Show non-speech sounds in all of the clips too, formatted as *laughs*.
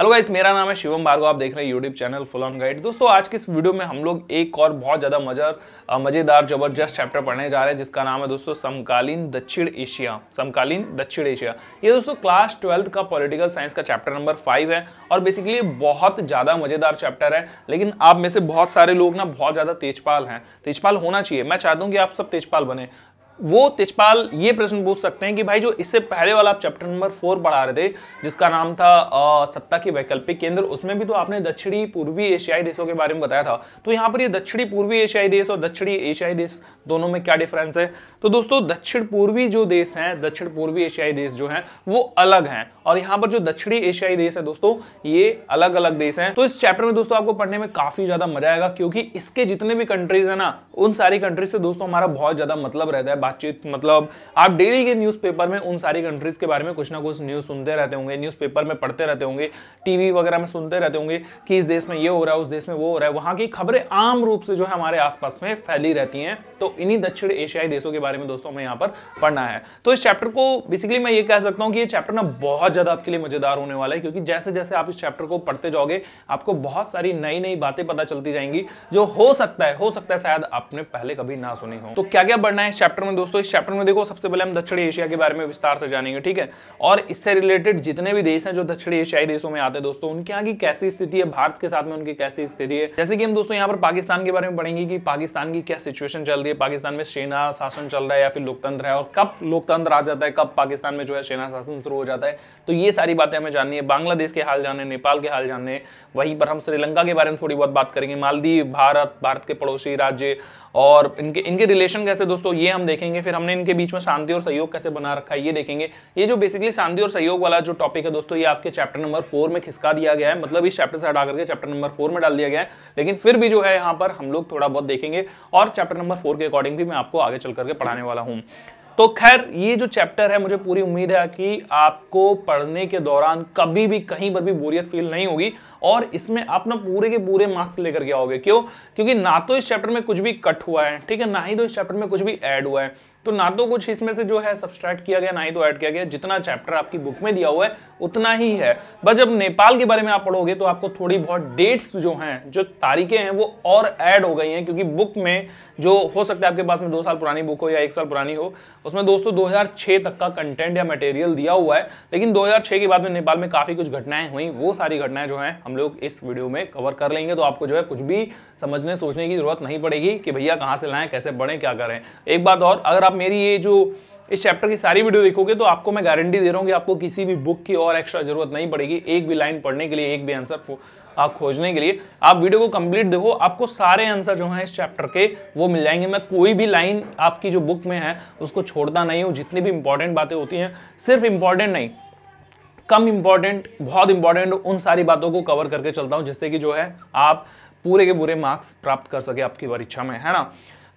Hello guys मेरा नाम है शिवम भार्गव, आप देख रहे हैं YouTube channel full on guide दोस्तों, आज की इस वीडियो में हम लोग एक और बहुत ज़्यादा मज़ा मज़ेदार, ज़बरदस्त चैप्टर पढ़ने जा रहे हैं, जिसका नाम है दोस्तों, समकालीन दक्षिण एशिया, समकालीन दक्षिण एशिया। ये दोस्तों क्लास ट्वेल्थ का पॉलिटिकल साइंस का चैप्टर नंबर फाइव है और बेसिकली बहुत ज़्यादा मज़ेदार चैप्टर है, लेकिन आप में से बहुत सारे लोग ना बहुत ज़्यादा तेजपाल हैं। तेजपाल होना चाहिए। मैं चाहता हूँ कि आप सब तेजपाल बने। वो तेजपाल ये प्रश्न पूछ सकते हैं कि भाई जो इससे पहले वाला आप चैप्टर नंबर फोर पढ़ा रहे थे जिसका नाम था आ, सत्ता की वैकल्पिक केंद्र उसमें भी तो आपने दक्षिणी पूर्वी एशियाई देशों के बारे में बताया था। तो यहाँ पर ये दक्षिणी पूर्वी एशियाई देश और दक्षिणी एशियाई देश दोनों में क्या डिफरेंस है? तो दोस्तों दक्षिण पूर्वी जो देश हैं दक्षिण पूर्वी एशियाई देश जो हैं वो अलग हैं। और यहाँ पर जो दक्षिणी एशियाई देश है दोस्तों, ये अलग अलग देश हैं। तो इस चैप्टर में दोस्तों आपको पढ़ने में काफ़ी ज़्यादा मज़ा आएगा, क्योंकि इसके जितने भी कंट्रीज़ है ना, उन सारी कंट्रीज़ से दोस्तों हमारा बहुत ज़्यादा मतलब रहता है, बातचीत मतलब आप डेली के न्यूज़पेपर में उन सारी कंट्रीज़ के बारे में कुछ ना कुछ न्यूज़ सुनते रहते होंगे न्यूज़पेपर में पढ़ते रहते होंगे टीवी वगैरह में सुनते रहते होंगे कि इस देश में ये हो रहा है, उस देश में वो हो रहा है। वहाँ की खबरें आम रूप से जो है हमारे आसपास में फैली रहती हैं। तो इन्हीं दक्षिण एशियाई देशों के बारे में दोस्तों हमें यहाँ पर पढ़ना है। तो इस चैप्टर को बेसिकली मैं ये कह सकता हूँ कि ये चैप्टर ना बहुत ज़्यादा आपके लिए मज़ेदार होने वाला है, क्योंकि जैसे जैसे आप इस चैप्टर को पढ़ते जाओगे, आपको बहुत सारी नई नई बातें पता चलती जाएँगी, जो हो सकता है, हो सकता है शायद आपने पहले कभी ना सुनी हो। तो क्या क्या बढ़ना है इस चैप्टर में दोस्तों? इस चैप्टर में देखो, सबसे पहले हम दक्षिणी एशिया के बारे में विस्तार से जानेंगे, ठीक है? और इससे रिलेटेड जितने भी देश हैं जो दक्षिणी एशियाई देशों में आते हैं दोस्तों, उनके यहाँ की कैसी स्थिति है? भारत के साथ में उनकी कैसी स्थिति है? जैसे कि हम दोस्तों यहाँ पर पाकिस्तान के बारे में पढ़ेंगे कि पाकिस्तान की क्या सिचुएशन चल रही है? पाकिस्तान में सेना शासन चल रहा है या फिर लोकतंत्र है? और कब लोकतंत्र आ जाता है? कब पाकिस्तान में जो है सेना शासन शुरू हो जाता है? तो ये सारी बातें हमें जाननी है, बांग्लादेश के हाल जानने, नेपाल के हाल जानने, वहीं पर हम श्रीलंका के बारे में थोड़ी बहुत बात करेंगे, मालदीव, भारत भारत के पड़ोसी राज्य, और इनके इनके रिलेशन कैसे दोस्तों, ये हम देखेंगे, फिर हमने इनके बीच में शांति और सहयोग कैसे बना रखा है, ये देखेंगे। ये जो बेसिकली शांति और सहयोग वाला जो टॉपिक है दोस्तों, ये आपके चैप्टर नंबर फोर में खिसका दिया गया है मतलब इस चैप्टर से हटा करके चैप्टर नंबर फोर में डाल दिया गया है, लेकिन फिर भी जो है यहाँ पर हम लोग थोड़ा बहुत देखेंगे, और चैप्टर नंबर फोर के अकॉर्डिंग भी मैं आपको आगे चल करके पढ़ाने वाला हूँ। तो खैर, ये जो चैप्टर है, मुझे पूरी उम्मीद है कि आपको पढ़ने के दौरान कभी भी, कहीं पर भी बोरियत फील नहीं होगी और इसमें आप ना पूरे के पूरे मार्क्स लेकर के आओगे क्यों? क्योंकि ना तो इस चैप्टर में कुछ भी कट हुआ है, ठीक है? ना ही तो इस चैप्टर में कुछ भी ऐड हुआ है। तो ना तो कुछ इसमें से जो है सब्सट्रैक्ट किया गया, ना ही तो ऐड किया गया। जितना चैप्टर आपकी बुक में दिया हुआ है, उतना ही है। बस जब नेपाल के बारे में आप पढ़ोगे तो आपको थोड़ी बहुत डेट्स जो हैं, जो तारीखें हैं, वो और ऐड हो गई हैं, क्योंकि बुक में जो हो सकता है आपके पास में दो साल पुरानी बुक हो या एक साल पुरानी हो, उसमें दोस्तों 2006 तक का कंटेंट या मटेरियल दिया हुआ है, लेकिन 2006 के बाद में नेपाल में काफ़ी कुछ घटनाएँ हुई। वो सारी घटनाएँ जो हैं, हम लोग इस वीडियो में कवर कर लेंगे तो आपको जो है कुछ भी समझने, सोचने की ज़रूरत नहीं पड़ेगी कि भैया कहाँ से लाएँ, कैसे बढ़े, क्या करें। एक बात और, अगर आप मेरी ये जो इस चैप्टर की सारी वीडियो देखोगे तो आपको मैं गारंटी दे रहा हूँ कि आपको किसी भी बुक की और एक्स्ट्रा ज़रूरत नहीं पड़ेगी। एक भी लाइन पढ़ने के लिए, एक भी आंसर खोजने के लिए। आप वीडियो को कंप्लीट देखो, आपको सारे आंसर जो हैं इस चैप्टर के, वो मिल जाएँगे। मैं कोई भी लाइन आपकी जो बुक में है, उसको छोड़ता नहीं हूँ। जितनी भी इंपॉर्टेंट बातें होती हैं, सिर्फ़ इंपॉर्टेंट नहीं, कम इंपॉर्टेंट बहुत इंपॉर्टेंट उन सारी बातों को कवर करके चलता हूँ, जिससे कि जो है, आप पूरे के पूरे मार्क्स प्राप्त कर सके आपकी परीक्षा में, है ना?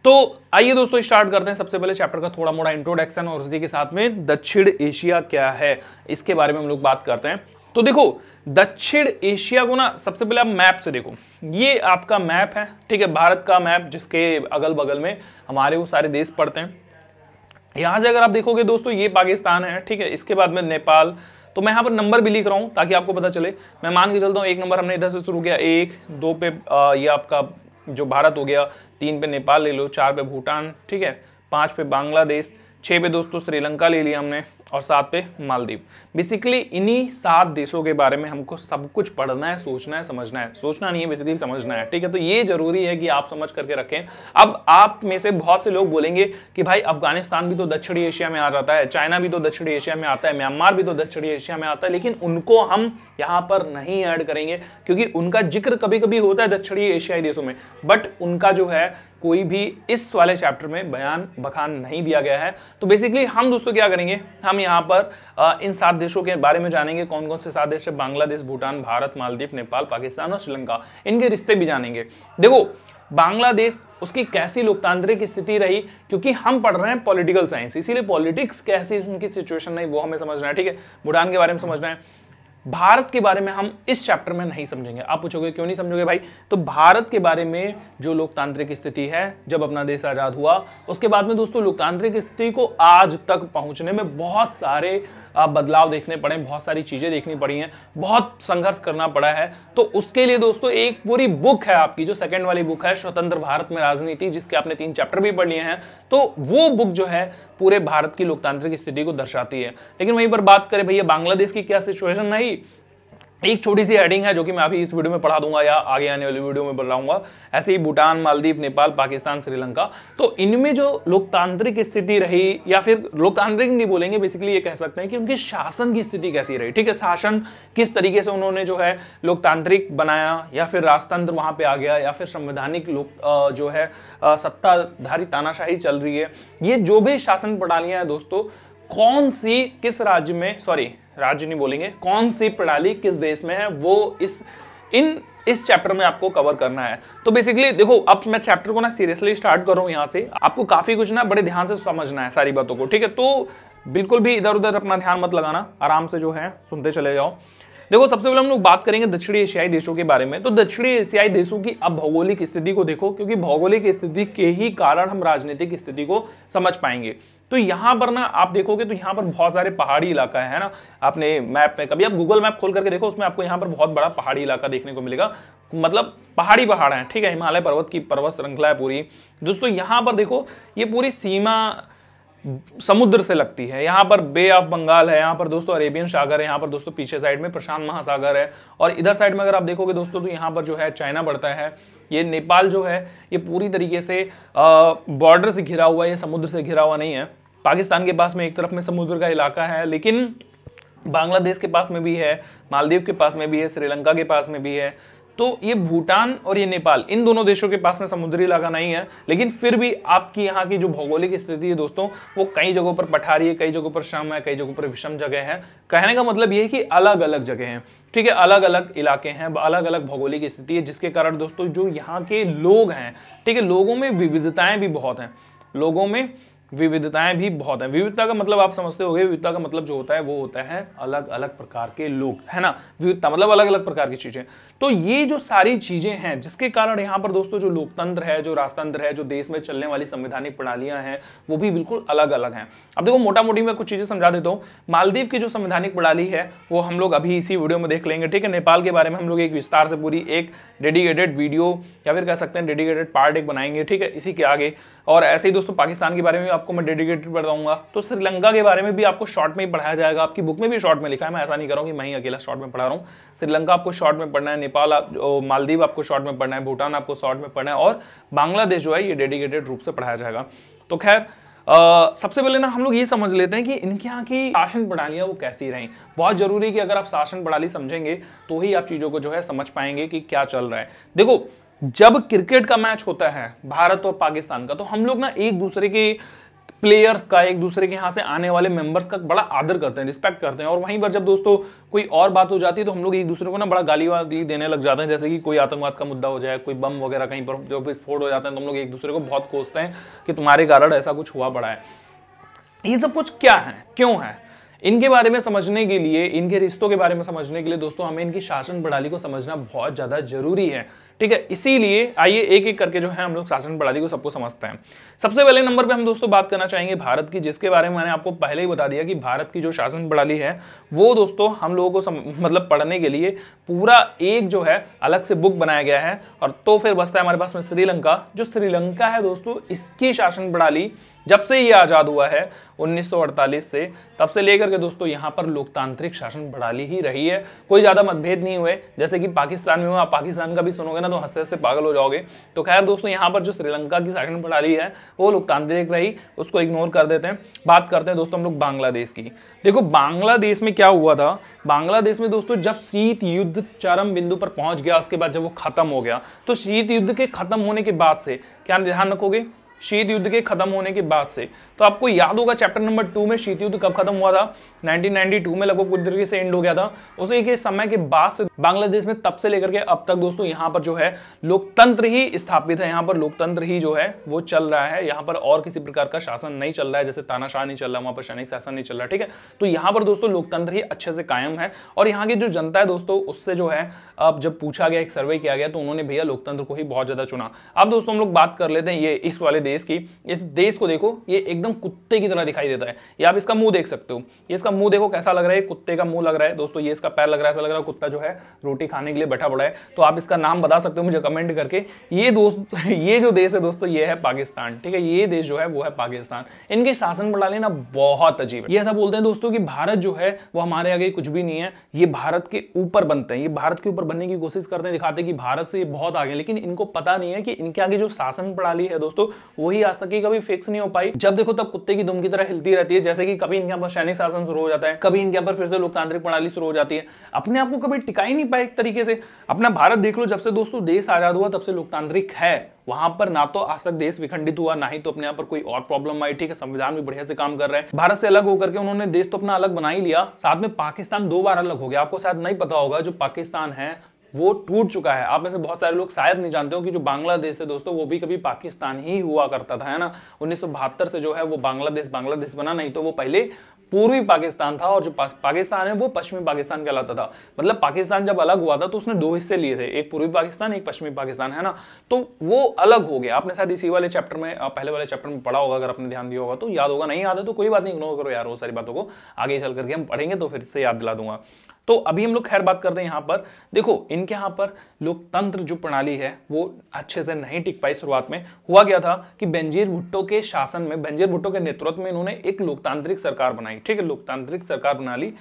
तो आइए दोस्तों स्टार्ट करते हैं। सबसे पहले चैप्टर का थोड़ा मोड़ा इंट्रोडक्शन और उसी के साथ में दक्षिण एशिया क्या है, इसके बारे में हम लोग बात करते हैं। तो देखो दक्षिण एशिया को ना सबसे पहले आप मैप से देखो। ये आपका मैप है, ठीक है? भारत का मैप, जिसके अगल बगल में हमारे वो सारे देश पड़ते हैं। यहाँ से अगर आप देखोगे दोस्तों, ये पाकिस्तान है, ठीक है? इसके बाद में नेपाल। तो मैं यहाँ पर नंबर भी लिख रहा हूँ, ताकि आपको पता चले। मैं मान के चलता हूँ, एक नंबर हमने इधर से शुरू किया, एक, दो पे ये आपका जो भारत हो गया, तीन पे नेपाल ले लो, चार पे भूटान, ठीक है? पाँच पे बांग्लादेश छः पे दोस्तों श्रीलंका ले लिया हमने। और साथ पे मालदीव। बेसिकली इन्हीं सात देशों के बारे में हमको सब कुछ पढ़ना है, सोचना है, समझना है। सोचना नहीं है बेसिकली समझना है, ठीक है? तो ये ज़रूरी है कि आप समझ करके रखें। अब आप में से बहुत से लोग बोलेंगे कि भाई, अफ़गानिस्तान भी तो दक्षिणी एशिया में आ जाता है, चाइना भी तो दक्षिणी एशिया में आता है, म्यांमार भी तो दक्षिणी एशिया में आता है, लेकिन उनको हम यहाँ पर नहीं ऐड करेंगे, क्योंकि उनका ज़िक्र कभी कभी होता है दक्षिणी एशियाई देशों में। बट उनका जो है कोई भी इस वाले चैप्टर में बयान, बखान नहीं दिया गया है। तो बेसिकली हम दोस्तों क्या करेंगे? हम यहाँ पर इन सात देशों के बारे में जानेंगे। कौन कौन से सात देश है? बांग्लादेश, भूटान, भारत, मालदीव, नेपाल, पाकिस्तान और श्रीलंका। इनके रिश्ते भी जानेंगे। देखो, बांग्लादेश, उसकी कैसी लोकतांत्रिक स्थिति रही? क्योंकि हम पढ़ रहे हैं पॉलिटिकल साइंस इसीलिए पॉलिटिक्स कैसी, उनकी सिचुएशन नहीं, वो हमें समझना है, ठीक है? भूटान के बारे में समझना है। भारत के बारे में हम इस चैप्टर में नहीं समझेंगे। आप पूछोगे, क्यों नहीं समझोगे भाई? तो भारत के बारे में जो लोकतांत्रिक स्थिति है, जब अपना देश आज़ाद हुआ, उसके बाद में दोस्तों, लोकतांत्रिक स्थिति को आज तक पहुँचने में बहुत सारे बदलाव देखने पड़े, बहुत सारी चीज़ें देखनी पड़ी हैं, बहुत संघर्ष करना पड़ा है। तो उसके लिए दोस्तों, एक पूरी बुक है आपकी, जो सेकंड वाली बुक है, स्वतंत्र भारत में राजनीति, जिसके आपने तीन चैप्टर भी पढ़ लिए हैं। तो वो बुक जो है, पूरे भारत की लोकतांत्रिक स्थिति को दर्शाती है। लेकिन वहीं पर बात करें, भैया, बांग्लादेश की क्या सिचुएशन नहीं एक छोटी सी हेडिंग है जो कि मैं अभी इस वीडियो में पढ़ा दूँगा या आगे आने वाली वीडियो में बताऊँगा ऐसे ही भूटान, मालदीव, नेपाल, पाकिस्तान, श्रीलंका। तो इनमें जो लोकतांत्रिक स्थिति रही या फिर लोकतांत्रिक नहीं बोलेंगे बेसिकली ये कह सकते हैं कि उनकी शासन की स्थिति कैसी रही। ठीक है, शासन किस तरीके से उन्होंने जो है लोकतांत्रिक बनाया या फिर राजतंत्र वहाँ पर आ गया या फिर संवैधानिक लोक जो है सत्ताधारी तानाशाही चल रही है। ये जो भी शासन प्रणालियाँ हैं दोस्तों कौन सी किस राज्य में सॉरी राज्य नहीं बोलेंगे, कौन सी प्रणाली किस देश में है, वो इस, इन, इस चैप्टर में आपको कवर करना है। तो बेसिकली देखो, अब मैं चैप्टर को ना सीरियसली स्टार्ट कर रहा हूँ यहाँ से। आपको काफ़ी कुछ ना बड़े ध्यान से समझना है सारी बातों को, ठीक है? तो बिल्कुल भी इधर उधर अपना ध्यान मत लगाना, आराम से जो है, सुनते चले जाओ। देखो, सबसे पहले हम लोग बात करेंगे दक्षिणी एशियाई देशों के बारे में। तो दक्षिणी एशियाई देशों की अब भौगोलिक स्थिति को देखो, क्योंकि भौगोलिक स्थिति के ही कारण हम राजनीतिक स्थिति को समझ पाएँगे। तो यहाँ पर ना, आप देखोगे तो यहाँ पर बहुत सारे पहाड़ी इलाका है ना? आपने मैप में कभी, आप गूगल मैप खोल करके देखो, उसमें आपको यहाँ पर बहुत बड़ा पहाड़ी इलाका देखने को मिलेगा। मतलब पहाड़ी पहाड़ है, ठीक है? हिमालय पर्वत की पर्वत श्रृंखला है पूरी। दोस्तों, यहाँ पर देखो, ये पूरी सीमा समुद्र से लगती है। यहाँ पर बे ऑफ़ बंगाल है, यहाँ पर दोस्तों अरेबियन सागर है, यहाँ पर दोस्तों पीछे साइड में प्रशांत महासागर है। और इधर साइड में अगर आप देखोगे दोस्तों तो यहाँ पर जो है चाइना बढ़ता है। ये नेपाल जो है, ये पूरी तरीके से बॉर्डर से घिरा हुआ है, ये समुद्र से घिरा हुआ नहीं है। पाकिस्तान के पास में एक तरफ़ में समुद्र का इलाका है, लेकिन बांग्लादेश के पास में भी है, मालदीव के पास में भी है, श्रीलंका के पास में भी है। तो ये भूटान और ये नेपाल, इन दोनों देशों के पास में समुद्री इलाका नहीं है, लेकिन फिर भी आपकी यहाँ की जो भौगोलिक स्थिति है दोस्तों, वो कई जगहों पर पठारी है, कई जगहों पर श्रम है, कई जगहों पर विषम जगह है। कहने का मतलब ये है कि अलग अलग जगह हैं, ठीक है? अलग अलग इलाके हैं अलग अलग भौगोलिक स्थिति है, जिसके कारण दोस्तों जो यहाँ के लोग हैं, ठीक है? लोगों में विविधताएँ भी बहुत हैं। लोगों में विविधताएँ भी बहुत हैं। विविधता का मतलब आप समझते हो विविधता का मतलब जो होता है, वो होता है अलग अलग प्रकार के लोग, है ना? विविधता मतलब अलग अलग प्रकार की चीज़ें। तो ये जो सारी चीज़ें हैं, जिसके कारण यहाँ पर दोस्तों जो लोकतंत्र है, जो राजतंत्र है, जो देश में चलने वाली संवैधानिक प्रणालियाँ हैं, वो भी बिल्कुल अलग अलग हैं। अब देखो मोटा मोटी मैं कुछ चीज़ें समझा देता हूँ। मालदीव की जो संवैधानिक प्रणाली है, वो हम लोग अभी इसी वीडियो में देख लेंगे, ठीक है? नेपाल के बारे में हम लोग एक विस्तार से पूरी एक डेडिकेटेड वीडियो, या फिर कह सकते हैं डेडिकेटेड पार्ट एक बनाएँगे, ठीक है? इसी के आगे। और ऐसे ही दोस्तों पाकिस्तान के बारे में आपको मैं डेडिकेटेड बताऊँगा। तो श्रीलंका के बारे में भी आपको शॉर्ट में ही पढ़ाया जाएगा। आपकी बुक में भी शॉर्ट में लिखा है मैं ऐसा नहीं कर रहा हूँ कि मैं ही अकेला शॉर्ट में पढ़ा रहा हूँ। श्रीलंका आपको शॉर्ट में पढ़ना है नेपाल आप मालदीव आपको शॉर्ट में पढ़ना है भूटान आपको शॉर्ट में पढ़ना है और बांग्लादेश जो है ये डेडिकेटेड रूप से पढ़ाया जाएगा। तो खैर Uh, सबसे पहले ना हम लोग ये समझ लेते हैं कि इनके यहाँ की शासन प्रणालियाँ वो कैसी रहें। बहुत ज़रूरी है कि अगर आप शासन प्रणाली समझेंगे तो ही आप चीज़ों को जो है समझ पाएँगे कि क्या चल रहा है। देखो जब क्रिकेट का मैच होता है, भारत और पाकिस्तान का तो हम लोग ना एक दूसरे के प्लेयर्स का, एक दूसरे के यहाँ से आने वाले मेंबर्स का बड़ा आदर करते हैं रिस्पेक्ट करते हैं। और वहीं पर जब दोस्तों कोई और बात हो जाती है तो हम लोग एक दूसरे को ना बड़ा गाली वाली देने लग जाते हैं, जैसे कि कोई आतंकवाद का मुद्दा हो जाए, कोई बम वगैरह कहीं पर जो विस्फोट हो जाता है तो हम लोग एक दूसरे को बहुत कोसते हैं कि तुम्हारे कारण ऐसा कुछ हुआ पड़ा है। ये सब कुछ क्या है? क्यों है? इनके बारे में समझने के लिए इनके रिश्तों के बारे में समझने के लिए दोस्तों हमें इनकी शासन प्रणाली को समझना बहुत ज़्यादा ज़रूरी है। ठीक है इसीलिए आइए एक एक करके जो है हम लोग शासन प्रणाली को सबको समझते हैं। सबसे पहले नंबर पे हम दोस्तों बात करना चाहेंगे भारत की जिसके बारे में मैंने आपको पहले ही बता दिया कि भारत की जो शासन प्रणाली है वो दोस्तों हम लोगों को सम, मतलब पढ़ने के लिए पूरा एक जो है अलग से बुक बनाया गया है। और तो फिर बसता है हमारे पास में श्रीलंका जो श्रीलंका है दोस्तों इसकी शासन प्रणाली जब से ये आज़ाद हुआ है 1948 से तब से लेकर के दोस्तों यहाँ पर लोकतांत्रिक शासन प्रणाली ही रही है। कोई ज़्यादा मतभेद नहीं हुए, जैसे कि पाकिस्तान में हुआ। पाकिस्तान का भी सुनोगे ना तो हँसते हँसते पागल हो जाओगे। तो खैर दोस्तों, यहाँ पर जो श्रीलंका की शासन प्रणाली है, वो लोकतांत्रिक रही, उसको इग्नोर कर देते हैं। बात करते हैं दोस्तों हम लोग बांग्लादेश की। देखो, बांग्लादेश में क्या हुआ था? बांग्लादेश में दोस्तों जब शीत युद्ध चरम बिंदु पर पहुँच गया, उसके बाद जब वो खत्म हो गया तो शीत युद्ध के खत्म होने के बाद से क्या ध्यान रखोगे? शीत युद्ध के खत्म होने के बाद से तो आपको याद होगा चैप्टर नंबर टू में शीत युद्ध कब खत्म हुआ था? 1992 में लगभग पूरी तरीके से एंड हो गया था। उसी के समय के बाद से बांग्लादेश में तब से लेकर के अब तक दोस्तों यहाँ पर जो है लोकतंत्र ही स्थापित है। यहाँ पर लोकतंत्र ही जो है वो चल रहा है। यहाँ पर और किसी प्रकार का शासन नहीं चल रहा है। जैसे तानाशाह नहीं चल रहा, वहाँ पर सैनिक शासन नहीं चल रहा, ठीक है? तो यहाँ पर दोस्तों लोकतंत्र ही अच्छे से कायम है। और यहाँ की जो जनता है दोस्तों, उससे जो है अब जब पूछा गया, एक सर्वे किया गया तो उन्होंने भैया लोकतंत्र को ही बहुत ज़्यादा चुना। अब दोस्तों हम लोग बात कर लेते हैं ये इस वाले देश की। इस देश को देखो, ये एकदम कुत्ते की तरह दिखाई देता है। ये आप इसका मुँह देख सकते हो। ये इसका मुँह देखो कैसा लग रहा है। कुत्ते का मुँह लग रहा है। दोस्तों, ये इसका पैर लग रहा है, ऐसा लग रहा है कुत्ता जो है, रोटी खाने के लिए बैठा पड़ा है। तो आप इसका नाम बता सकते हो मुझे कमेंट करके। ये दोस्त, *laughs* ये जो देश है दोस्तों, ये है पाकिस्तान, ठीक है? ये देश जो है, वो है पाकिस्तान। इनकी शासन प्रणाली ना बहुत अजीब है। ये ऐसा बोलते हैं दोस्तों कि भारत जो है, वो हमारे आगे कुछ भी नहीं है। ये भारत के ऊपर बनते हैं। ये भारत के ऊपर बनने की कोशिश करते हैं, दिखाते हैं कि भारत से बहुत आगे लेकिन इनको पता नहीं है कि इनके आगे जो शासन प्रणाली है दोस्तों, वही आज तक कभी फिक्स नहीं हो पाई। जब देखो तब कुत्ते की दुम की तरह हिलती रहती है, जैसे कि कभी इनके यहाँ पर सैनिक शासन शुरू हो जाता है, कभी इनके यहाँ पर फिर से लोकतांत्रिक प्रणाली शुरू हो जाती है। अपने आप को कभी टिका ही नहीं पाए एक तरीके से। अपना भारत देख लो, जब से दोस्तों देश आज़ाद हुआ, तब से लोकतांत्रिक है। वहाँ पर ना तो आज तक देश विखंडित हुआ, ना ही तो अपने यहाँ पर कोई और प्रॉब्लम आई, ठीक है? संविधान भी बढ़िया से काम कर रहे हैं। भारत से अलग होकर के उन्होंने देश तो अपना अलग बना ही लिया। साथ में पाकिस्तान दो बार अलग हो गया। आपको शायद नहीं पता होगा, जो पाकिस्तान है वो टूट चुका है। आप में से बहुत सारे लोग शायद नहीं जानते हो कि जो बांग्लादेश है दोस्तों, वो भी कभी पाकिस्तान ही हुआ करता था, है ना? उन्नीस सौ बहत्तर से जो है वो बांग्लादेश बांग्लादेश बना, नहीं तो वो पहले पूर्वी पाकिस्तान था और जो पाकिस्तान है वो पश्चिमी पाकिस्तान कहलाता था। मतलब पाकिस्तान जब अलग हुआ था तो उसने दो हिस्से लिए थे, एक पूर्वी पाकिस्तान, एक पश्चिमी पाकिस्तान, है ना? तो वो अलग हो गया। आपने शायद इसी वाले चैप्टर में पहले वाले चैप्टर में पढ़ा होगा, अगर आपने ध्यान दिया होगा तो याद होगा, नहीं याद है तो कोई बात नहीं इग्नोर करो यार वो सारी बातों को। आगे चल करके हम पढ़ेंगे तो फिर से याद दिला दूँगा। तो अभी हम लोग खैर बात करते हैं यहाँ पर। देखो, इनके यहाँ पर लोकतंत्र जो प्रणाली है, वो अच्छे से नहीं टिक पाई शुरुआत में। हुआ क्या था कि बेंजीर भुट्टो के शासन में, बेंजीर भुट्टो के नेतृत्व में इन्होंने एक लोकतांत्रिक सरकार बनाई, ठीक है? लोकतांत्रिक सरकार बना ली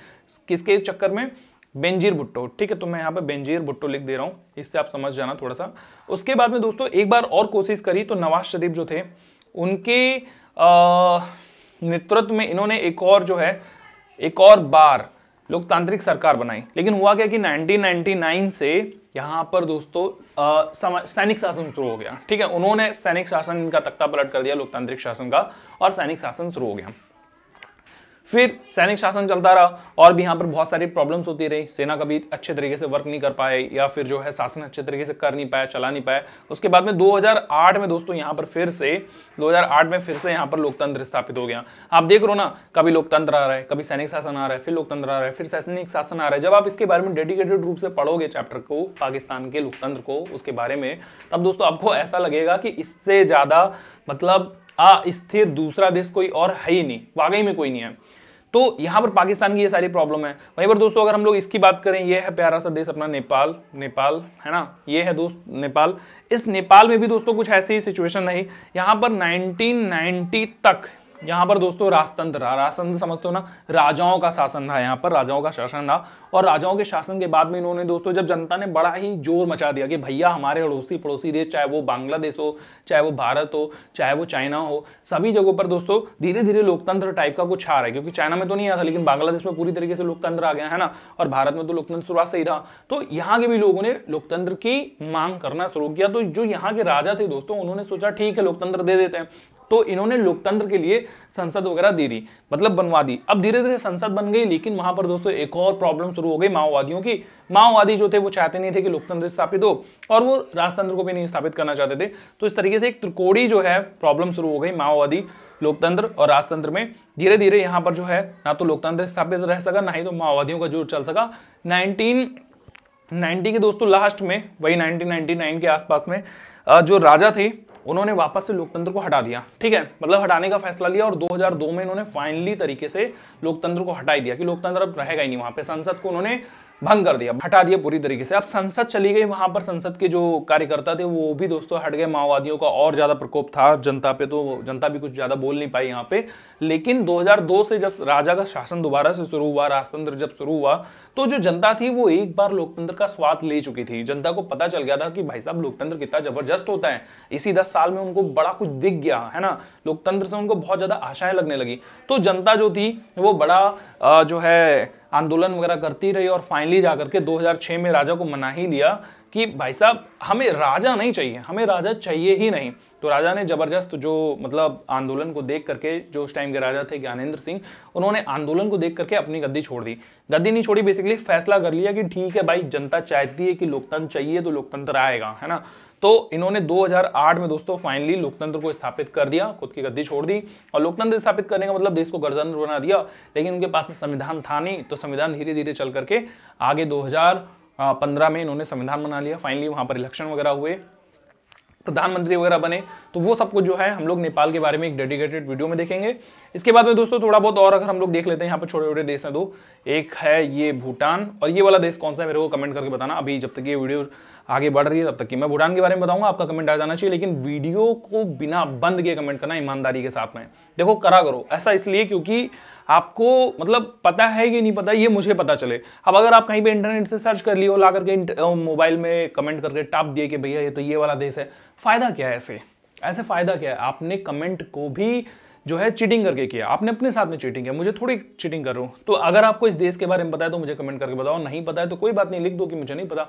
किसके चक्कर में? बेंजीर भुट्टो, ठीक है? तो मैं यहाँ पे बेंजीर भुट्टो लिख दे रहा हूँ, इससे आप समझ जाना थोड़ा सा उसके बाद में दोस्तों, एक बार और कोशिश करी तो नवाज़ शरीफ जो थे, उनके नेतृत्व में इन्होंने एक और जो है, एक और बार लोकतांत्रिक सरकार बनाई। लेकिन हुआ क्या कि 1999 से यहाँ पर दोस्तों सैनिक शासन शुरू हो गया। ठीक है, उन्होंने सैनिक शासन का तख्ता पलट कर दिया, लोकतांत्रिक शासन का, और सैनिक शासन शुरू हो गया। फिर सैनिक शासन चलता रहा और भी यहाँ पर बहुत सारी प्रॉब्लम्स होती रही। सेना कभी अच्छे तरीके से वर्क नहीं कर पाए या फिर जो है शासन अच्छे तरीके से कर नहीं पाया चला नहीं पाया उसके बाद में 2008 में दोस्तों यहाँ पर फिर से 2008 में फिर से यहाँ पर लोकतंत्र स्थापित हो गया। आप देख रहे हो ना, कभी लोकतंत्र आ रहा है, कभी सैनिक शासन आ रहा है, फिर लोकतंत्र आ रहा है, फिर सैनिक शासन आ रहा है। जब आप इसके बारे में डेडिकेटेड रूप से पढ़ोगे चैप्टर को, पाकिस्तान के लोकतंत्र को, उसके बारे में, तब दोस्तों आपको ऐसा लगेगा कि इससे ज़्यादा मतलब अस्थिर दूसरा देश कोई और है ही नहीं, वाकई में कोई नहीं है। तो यहाँ पर पाकिस्तान की ये सारी प्रॉब्लम है। वहीं पर दोस्तों, अगर हम लोग इसकी बात करें, ये है प्यारा सा देश अपना नेपाल नेपाल, है ना? ये है दोस्त नेपाल। इस नेपाल में भी दोस्तों कुछ ऐसी ही सिचुएशन रही। यहाँ पर 1990 तक यहाँ पर दोस्तों राजतंत्र रहा। राजतंत्र समझते हो ना, राजाओं का शासन रहा यहाँ पर, राजाओं का शासन रहा। और राजाओं के शासन के बाद में इन्होंने दोस्तों जब जनता ने बड़ा ही ज़ोर मचा दिया कि भैया हमारे अड़ोसी पड़ोसी देश, चाहे वो बांग्लादेश हो, चाहे वो भारत हो, चाहे वो चाइना हो, सभी जगहों पर दोस्तों धीरे धीरे लोकतंत्र टाइप का कुछ आ रहा है। क्योंकि चाइना में तो नहीं आता लेकिन बांग्लादेश में पूरी तरीके से लोकतंत्र आ गया, है ना? और भारत में तो लोकतंत्र शुरुआत से ही था तो यहाँ के भी लोगों ने लोकतंत्र की मांग करना शुरू किया। तो जो यहाँ के राजा थे दोस्तों, उन्होंने सोचा, ठीक है, लोकतंत्र दे देते हैं। तो इन्होंने लोकतंत्र के लिए संसद वगैरह दे दी मतलब बनवा दी। अब धीरे धीरे संसद बन गई, लेकिन वहाँ पर दोस्तों एक और प्रॉब्लम शुरू हो गई माओवादियों की। माओवादी जो थे, वो चाहते नहीं थे कि लोकतंत्र स्थापित हो और वो राजतंत्र को भी नहीं स्थापित करना चाहते थे। तो इस तरीके से एक त्रिकोड़ी जो है प्रॉब्लम शुरू हो गई माओवादी, लोकतंत्र और राजतंत्र में। धीरे धीरे यहाँ पर जो है, ना तो लोकतंत्र स्थापित रह सका, ना ही तो माओवादियों का ज़ोर चल सका। नाइनटीन के दोस्तों लास्ट में, वही 1999 के आसपास में जो राजा थे उन्होंने वापस से लोकतंत्र को हटा दिया। ठीक है? मतलब हटाने का फैसला लिया और 2002 में इन्होंने फाइनली तरीके से लोकतंत्र को हटाई दिया कि लोकतंत्र अब रहेगा ही नहीं वहाँ पे। संसद को उन्होंने भंग कर दिया, हटा दिया पूरी तरीके से। अब संसद चली गई, वहाँ पर संसद के जो कार्यकर्ता थे, वो भी दोस्तों हट गए, माओवादियों का और ज़्यादा प्रकोप था, जनता पे तो जनता भी कुछ ज़्यादा बोल नहीं पाई यहाँ पे। लेकिन 2002 से जब राजा का शासन दोबारा से शुरू हुआ, राजतंत्र जब शुरू हुआ तो जो जनता थी, वो एक बार लोकतंत्र का स्वाद ले चुकी थी। जनता को पता चल गया था कि भाई साहब, लोकतंत्र कितना ज़बरदस्त होता है। इसी दस साल में उनको बड़ा कुछ दिख गया, है ना? लोकतंत्र से उनको बहुत ज़्यादा आशाएँ लगने लगी। तो जनता जो थी, वो बड़ा जो है आंदोलन वगैरह करती रही और फाइनली जाकर के 2006 में राजा को मना ही लिया कि भाई साहब, हमें राजा नहीं चाहिए, हमें राजा चाहिए ही नहीं। तो राजा ने ज़बरदस्त जो मतलब आंदोलन को देख करके, जो उस टाइम के राजा थे ज्ञानेंद्र सिंह, उन्होंने आंदोलन को देख करके अपनी गद्दी छोड़ दी। गद्दी नहीं छोड़ी बेसिकली फैसला कर लिया कि ठीक है भाई, जनता चाहती है कि लोकतंत्र चाहिए तो लोकतंत्र आएगा, है ना? तो इन्होंने 2008 में दोस्तों फाइनली लोकतंत्र को स्थापित कर दिया, खुद की गद्दी छोड़ दी। और लोकतंत्र स्थापित करने का मतलब देश को गणतंत्र बना दिया, लेकिन उनके पास में संविधान था नहीं तो संविधान धीरे धीरे चल करके आगे 2015 में इन्होंने संविधान बना लिया। फाइनली वहाँ पर इलेक्शन वगैरह हुए। प्रधानमंत्री वगैरह बने तो वो सब कुछ जो है हम लोग नेपाल के बारे में एक डेडिकेटेड वीडियो में देखेंगे। इसके बाद में दोस्तों थोड़ा बहुत और अगर हम लोग देख लेते हैं, यहाँ पर छोटे छोटे देश हैं दो। एक है ये भूटान, और ये वाला देश कौन सा है, मेरे को कमेंट करके बताना। अभी जब तक ये वीडियो आगे बढ़ रही है, तब तक कि मैं भूटान के बारे में बताऊँगा, आपका कमेंट आ जाना चाहिए, लेकिन वीडियो को बिना बंद किए कमेंट करना ईमानदारी के साथ में। देखो, करा करो। ऐसा इसलिए क्योंकि आपको मतलब पता है कि नहीं पता ये मुझे पता चले। अब अगर आप कहीं पे इंटरनेट से सर्च कर लियो ला करके मोबाइल में कमेंट करके टाप दिए कि भैया ये तो ये वाला देश है फ़ायदा क्या है ऐसे? ऐसे फ़ायदा क्या है? आपने कमेंट को भी जो है चीटिंग करके किया। आपने अपने साथ में चीटिंग किया। मुझे थोड़ी चीटिंग कर। रहा हूँ तो अगर आपको इस देश के बारे में पता है तो मुझे कमेंट करके बताओ। नहीं पता है तो कोई बात नहीं लिख दो कि मुझे नहीं पता।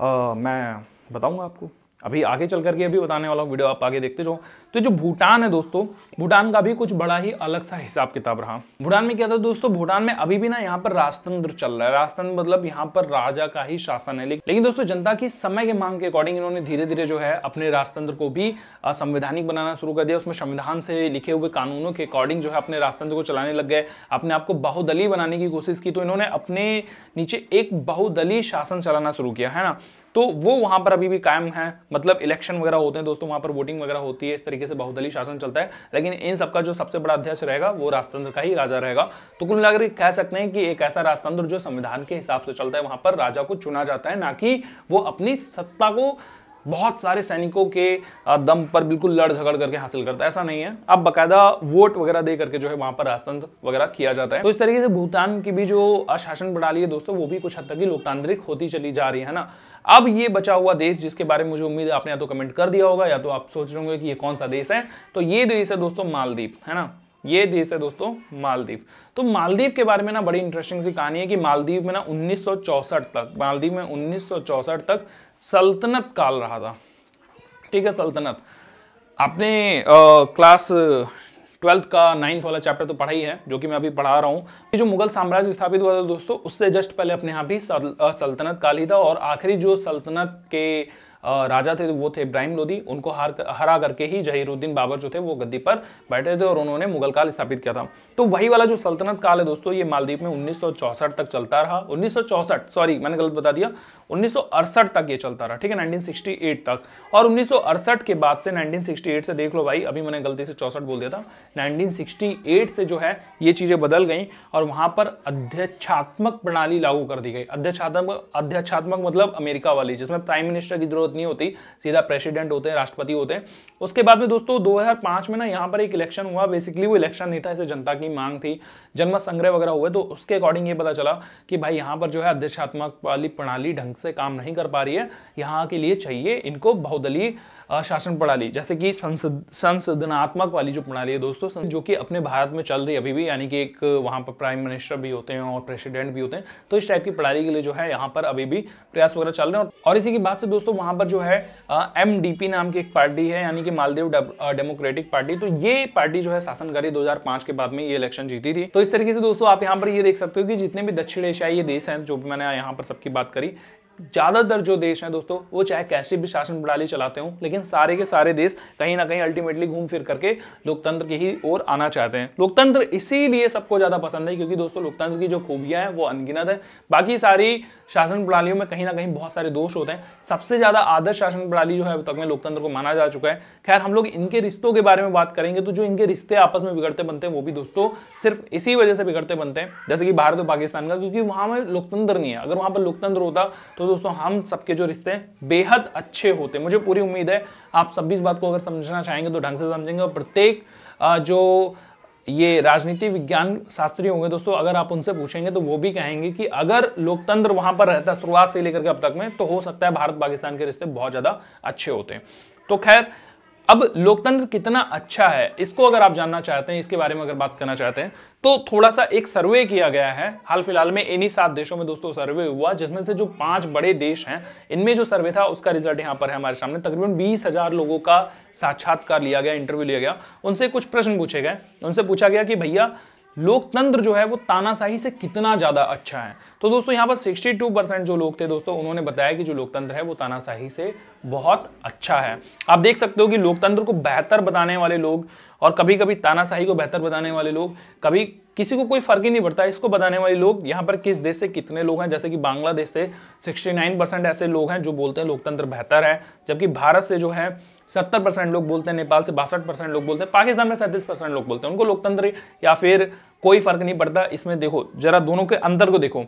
आ, मैं बताऊँगा आपको। अभी आगे चल करके अभी बताने वाला हूँ, वीडियो आप आगे देखते जाओ। तो जो भूटान है दोस्तों, भूटान का भी कुछ बड़ा ही अलग सा हिसाब किताब रहा। भूटान में क्या था दोस्तों, भूटान में अभी भी ना यहाँ पर राजतंत्र चल रहा है। राजतंत्र मतलब यहाँ पर राजा का ही शासन है। लेकिन दोस्तों, जनता की समय के मांग के अकॉर्डिंग इन्होंने धीरे धीरे जो है अपने राजतंत्र को भी संवैधानिक बनाना शुरू कर दिया। उसमें संविधान से लिखे हुए कानूनों के अकॉर्डिंग जो है अपने राजतंत्र को चलाने लग गए। अपने आप को बहुदलीय बनाने की कोशिश की। तो इन्होंने अपने नीचे एक बहुदलीय शासन चलाना शुरू किया, है ना? तो वो वहाँ पर अभी भी कायम है। मतलब इलेक्शन वगैरह होते हैं दोस्तों, वहाँ पर वोटिंग वगैरह होती है, इस तरीके से बहुदली शासन चलता है। लेकिन इन सबका जो सबसे बड़ा अध्यक्ष रहेगा, वो राजतंत्र का ही राजा रहेगा। तो कुल मिलाकर कह सकते हैं कि एक ऐसा राजतंत्र जो संविधान के हिसाब से चलता है, वहाँ पर राजा को चुना जाता है, ना कि वो अपनी सत्ता को बहुत सारे सैनिकों के दम पर बिल्कुल लड़ झगड़ करके हासिल करता है। ऐसा नहीं है। अब बकायदा वोट वगैरह दे करके जो है वहाँ पर राजतंत्र वगैरह किया जाता है। तो इस तरीके से भूटान की भी जो शासन प्रणाली है दोस्तों, वो भी कुछ हद तक ही लोकतांत्रिक होती चली जा रही है ना? अब ये बचा हुआ देश जिसके बारे में मुझे उम्मीद है आपने या तो कमेंट कर दिया होगा या तो आप सोच रहे होंगे कि ये कौन सा देश है? तो ये देश है दोस्तों मालदीप है ना? ये देश है दोस्तों, मालदीव। तो मालदीव के बारे में ना बड़ी इंटरेस्टिंग सी कहानी है कि मालदीव में ना 1964 तक, मालदीव में 1964 तक सल्तनत काल रहा था। ठीक है, सल्तनत। आपने क्लास ट्वेल्थ का नाइन्थ वाला चैप्टर तो पढ़ा ही है, जो कि मैं अभी पढ़ा रहा हूँ। जो मुगल साम्राज्य स्थापित हुआ था दोस्तों, उससे जस्ट पहले अपने यहाँ भी सल्तनत काल ही था और आखिरी जो सल्तनत के राजा थे, वो थे इब्राहिम लोधी उनको हार हरा करके ही जहीरुद्दीन बाबर जो थे, वो गद्दी पर बैठे थे और उन्होंने मुगल काल स्थापित किया था। तो वही वाला जो सल्तनत काल है दोस्तों, ये मालदीव में उन्नीस तक चलता रहा। उन्नीस सॉरी मैंने गलत बता दिया। उन्नीस सौ अड़सठ तक ये चलता रहा, ठीक है 1968 तक। और उन्नीस सौ अड़सठ के बाद से 1968 से देख लो भाई, अभी मैंने गलती से चौसठ बोल दिया था। 1968 से जो है, ये चीज़ें बदल गई और वहाँ पर अध्यक्षात्मक प्रणाली लागू कर दी गई। अध्यक्षात्मक अध्यक्षात्मक मतलब अमेरिका वाली, जिसमें प्राइम मिनिस्टर की ज़रूरत नहीं होती, सीधा प्रेसिडेंट होते हैं, राष्ट्रपति होते हैं। उसके बाद में दोस्तों 2005 में ना यहाँ पर एक इलेक्शन हुआ। बेसिकली वो इलेक्शन नहीं था इसे जनता की मांग थी, जन्म संग्रह वगैरह हुए तो उसके अकॉर्डिंग ये पता चला कि भाई यहाँ पर जो है अध्यक्षात्मक वाली प्रणाली ढंग से काम नहीं कर पा रही है। यहाँ के लिए चाहिए इनको बहुदलीय शासन प्रणाली, जैसे कि संसद, संसदनात्मक वाली जो प्रणाली है दोस्तों जो कि अपने भारत में चल रही है अभी भी, यानी कि एक वहाँ पर प्राइम मिनिस्टर भी होते हैं और प्रेसिडेंट भी होते हैं तो इस टाइप की प्रणाली के लिए जो है यहाँ पर अभी भी प्रयास वगैरह चल रहे हैं। और इसी की बात से दोस्तों, वहाँ पर जो है एमडीपी नाम की एक पार्टी है, यानी कि मालदीव डेमोक्रेटिक पार्टी तो ये पार्टी जो है शासन करी दो के बाद में ये इलेक्शन जीती थी। तो इस तरीके से दोस्तों, आप यहाँ पर ये देख सकते हो कि जितने भी दक्षिण एशियाई देश हैं, जो भी मैंने यहाँ पर सबकी बात करी ज़्यादातर जो देश हैं दोस्तों, वो चाहे कैसे भी शासन प्रणाली चलाते हो, लेकिन सारे के सारे देश कहीं ना कहीं अल्टीमेटली घूम फिर करके लोकतंत्र की ही ओर आना चाहते हैं। लोकतंत्र इसीलिए सबको ज़्यादा पसंद है, क्योंकि दोस्तों, लोकतंत्र की जो खूबियाँ हैं, वो अनगिनत है। बाकी सारी शासन प्रणालियों में कहीं ना कहीं बहुत सारे दोष होते हैं। सबसे ज़्यादा आदर्श शासन प्रणाली जो है, अब तक में लोकतंत्र को माना जा चुका है। खैर, हम लोग इनके रिश्तों के बारे में बात करेंगे तो जो इनके रिश्ते आपस में बिगड़ते बनते हैं, वो भी दोस्तों सिर्फ़ इसी वजह से बिगड़ते बनते हैं। जैसे कि भारत और पाकिस्तान का, क्योंकि वहाँ में लोकतंत्र नहीं है। अगर वहाँ पर लोकतंत्र होता तो दोस्तों, हम सबके जो रिश्ते बेहद अच्छे होते हैं। मुझे पूरी उम्मीद है, आप सब इस बात को अगर समझना चाहेंगे तो ढंग से समझेंगे। और प्रत्येक जो ये राजनीति विज्ञान शास्त्री होंगे दोस्तों, अगर आप उनसे पूछेंगे तो वो भी कहेंगे कि अगर लोकतंत्र वहाँ पर रहता शुरुआत से लेकर के अब तक में तो हो सकता है भारत पाकिस्तान के रिश्ते बहुत ज़्यादा अच्छे होते हैं। तो खैर अब लोकतंत्र कितना अच्छा है, इसको अगर आप जानना चाहते हैं, इसके बारे में अगर बात करना चाहते हैं तो थोड़ा सा एक सर्वे किया गया है। हाल फ़िलहाल में इन्हीं सात देशों में दोस्तों सर्वे हुआ, जिसमें से जो पाँच बड़े देश हैं, इनमें जो सर्वे था, उसका रिज़ल्ट यहाँ पर है हमारे सामने। तकरीबन बीस हज़ार लोगों का साक्षात्कार लिया गया, इंटरव्यू लिया गया। उनसे कुछ प्रश्न पूछे गए। उनसे पूछा गया कि भैया लोकतंत्र जो है वो तानाशाही से कितना ज़्यादा अच्छा है। तो दोस्तों, यहाँ पर 62 परसेंट जो लोग थे दोस्तों, उन्होंने बताया कि जो लोकतंत्र है वो तानाशाही से बहुत अच्छा है। आप देख सकते हो कि लोकतंत्र को बेहतर बताने वाले लोग और कभी कभी तानाशाही को बेहतर बताने वाले लोग, कभी किसी को कोई फ़र्क ही नहीं पड़ता इसको बताने वाले लोग, यहाँ पर किस देश से कितने लोग हैं। जैसे कि बांग्लादेश से 69 परसेंट ऐसे लोग हैं जो बोलते हैं लोकतंत्र बेहतर है, जबकि भारत से जो है सत्तर परसेंट लोग बोलते हैं, नेपाल से बासठ परसेंट लोग बोलते हैं, पाकिस्तान में सैंतीस परसेंट लोग बोलते हैं। उनको लोकतंत्र या फिर कोई फ़र्क नहीं पड़ता, इसमें देखो, जरा दोनों के अंतर को देखो।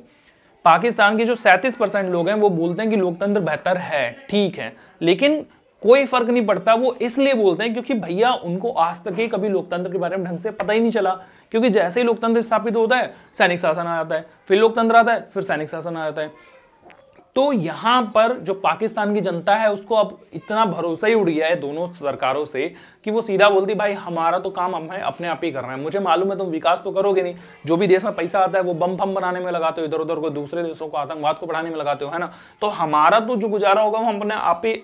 पाकिस्तान के जो सैंतीस परसेंट लोग हैं, वो बोलते हैं कि लोकतंत्र बेहतर है, ठीक है, लेकिन कोई फ़र्क नहीं पड़ता, वो इसलिए बोलते हैं क्योंकि भैया, उनको आज तक ही कभी लोकतंत्र के बारे में ढंग से पता ही नहीं चला, क्योंकि जैसे ही लोकतंत्र स्थापित होता है, सैनिक शासन आ जाता है, फिर लोकतंत्र आता है, फिर सैनिक शासन आ जाता है। तो यहाँ पर जो पाकिस्तान की जनता है उसको अब इतना भरोसा ही उड़ गया है दोनों सरकारों से कि वो सीधा बोलती भाई हमारा तो काम हम है अपने आप ही कर रहे हैं। मुझे मालूम है तुम विकास तो करोगे नहीं। जो भी देश में पैसा आता है वो बम फम बनाने में लगाते हो इधर उधर को दूसरे देशों को आतंकवाद को बढ़ाने में लगाते हो है ना? तो हमारा तो जो गुजारा होगा वो हम अपने आप ही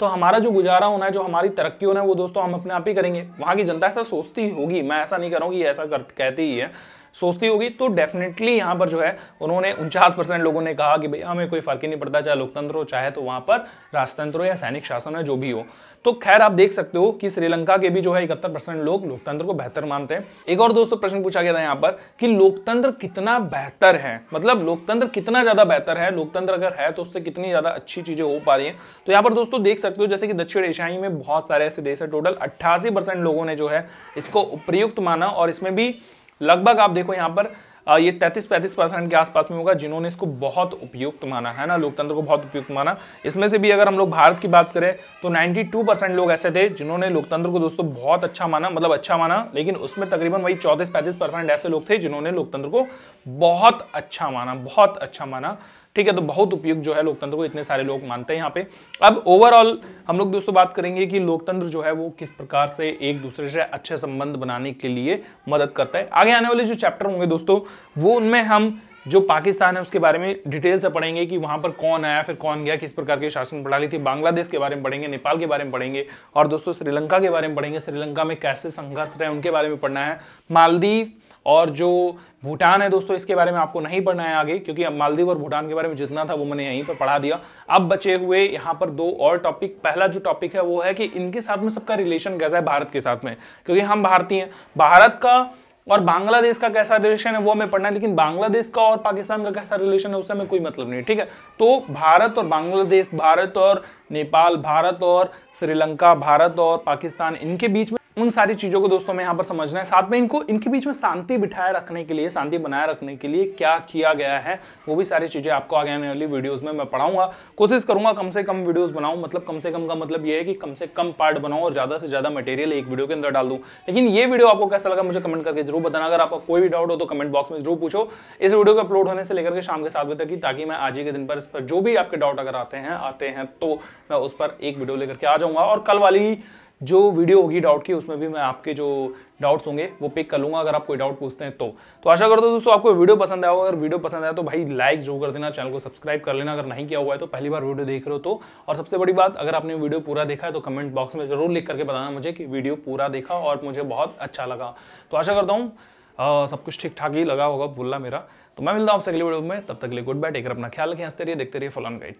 तो हमारा जो गुजारा होना है जो हमारी तरक्की होना है वो दोस्तों हम अपने आप ही करेंगे। वहाँ की जनता ऐसा सोचती होगी मैं ऐसा नहीं करूँगी ऐसा कर, कहती ही है। सोचती होगी तो डेफिनेटली यहाँ पर जो है, उन्होंने उनचास परसेंट लोगों ने कहा कि भैया, हमें कोई फ़र्क ही नहीं पड़ता, चाहे लोकतंत्र हो, चाहे तो वहाँ पर राजतंत्र हो या सैनिक शासन है, जो भी हो। तो खैर, आप देख सकते हो कि श्रीलंका के भी जो है इकहत्तर परसेंट लोग लोकतंत्र को बेहतर मानते हैं। एक और दोस्तों प्रश्न पूछा गया था यहाँ पर कि लोकतंत्र कितना बेहतर है? मतलब लोकतंत्र कितना ज़्यादा बेहतर है? लोकतंत्र अगर है तो उससे कितनी ज़्यादा अच्छी चीज़ें हो पा रही है? तो यहाँ पर दोस्तों, देख सकते हो, जैसे कि दक्षिण एशियाई में बहुत सारे ऐसे देश है, टोटल अट्ठासी लोगों ने जो है इसको उपयुक्त माना और इसमें भी लगभग आप देखो यहाँ पर ये तैतीस पैंतीस परसेंट के आसपास में होगा जिन्होंने इसको बहुत उपयुक्त माना, है ना? लोकतंत्र को बहुत उपयुक्त माना। इसमें से भी अगर हम लोग भारत की बात करें तो 92 परसेंट लोग ऐसे थे जिन्होंने लोकतंत्र को दोस्तों बहुत अच्छा माना मतलब अच्छा माना, लेकिन उसमें तकरीबन वही चौतीस पैंतीस परसेंट ऐसे लोग थे जिन्होंने लोकतंत्र को बहुत अच्छा माना, बहुत अच्छा माना। ठीक है तो बहुत उपयुक्त जो है लोकतंत्र को इतने सारे लोग मानते हैं यहाँ पे। अब ओवरऑल हम लोग दोस्तों बात करेंगे कि लोकतंत्र जो है वो किस प्रकार से एक दूसरे से अच्छे संबंध बनाने के लिए मदद करता है। आगे आने वाले जो चैप्टर होंगे दोस्तों, वो उनमें हम जो पाकिस्तान है उसके बारे में डिटेल से पढ़ेंगे कि वहाँ पर कौन आया, फिर कौन गया, किस प्रकार की शासन प्रणाली थी, बांग्लादेश के बारे में पढ़ेंगे, नेपाल के बारे में पढ़ेंगे, और दोस्तों श्रीलंका के बारे में पढ़ेंगे। श्रीलंका में कैसे संघर्ष रहे, उनके बारे में पढ़ना है। मालदीव और जो भूटान है दोस्तों, इसके बारे में आपको नहीं पढ़ना है आगे, क्योंकि अब मालदीव और भूटान के बारे में जितना था वो मैंने यहीं पर पढ़ा दिया। अब बचे हुए यहाँ पर दो और टॉपिक पहला जो टॉपिक है वो है कि इनके साथ में सबका रिलेशन कैसा है भारत के साथ में? क्योंकि हम भारतीय हैं। भारत का और बांग्लादेश का कैसा रिलेशन है वो हमें पढ़ना है, लेकिन बांग्लादेश का और पाकिस्तान का कैसा रिलेशन है उससे हमें कोई मतलब नहीं ठीक है? तो भारत और बांग्लादेश, भारत और नेपाल, भारत और श्रीलंका, भारत और पाकिस्तान, इनके बीच में उन सारी चीज़ों को दोस्तों में यहाँ पर समझना है। साथ में इनको, इनके बीच में शांति बिठाए रखने के लिए, शांति बनाए रखने के लिए क्या किया गया है, वो भी सारी चीज़ें आपको आगे आने वाली वीडियोस में मैं पढ़ाऊँगा। कोशिश करूँगा कम से कम वीडियोस बनाऊँ मतलब कम से कम का मतलब ये है कि कम से कम पार्ट बनाऊँ और ज़्यादा से ज़्यादा मटेरियल एक वीडियो के अंदर डाल दूँ। लेकिन ये वीडियो आपको कैसा लगा मुझे कमेंट करके ज़रूर बताना। अगर आपका कोई भी डाउट हो तो कमेंट बॉक्स में ज़रूर पूछो। इस वीडियो को अपलोड होने से लेकर के शाम के सात बजे तक ताकि मैं आज ही के दिन पर इस पर जो भी आपके डाउट अगर आते हैं आते हैं तो मैं उस पर एक वीडियो लेकर के आ जाऊँगा। और कल वाली जो वीडियो होगी डाउट की, उसमें भी मैं आपके जो डाउट्स होंगे, वो पिक कर लूँगा, अगर आप कोई डाउट पूछते हैं तो। तो आशा करता हूँ दोस्तों, आपको वीडियो पसंद आया अगर वीडियो पसंद आया तो भाई लाइक ज़रूर कर देना चैनल को सब्सक्राइब कर लेना। अगर नहीं किया हुआ है तो पहली बार वीडियो देख रहे हो तो। और सबसे बड़ी बात, अगर आपने वीडियो पूरा देखा है तो कमेंट बॉक्स में ज़रूर लिख करके बताना मुझे कि वीडियो पूरा देखा और मुझे बहुत अच्छा लगा। तो आशा करता हूँ सब कुछ ठीक ठाक ही लगा होगा बोलना मेरा। तो मैं मिलता हूँ आपसे अगले वीडियो में, तब तक लिए गुड बाय टेकर अपना ख्याल रखें, हँसते रहिए, देखते रहिए फुल गाइड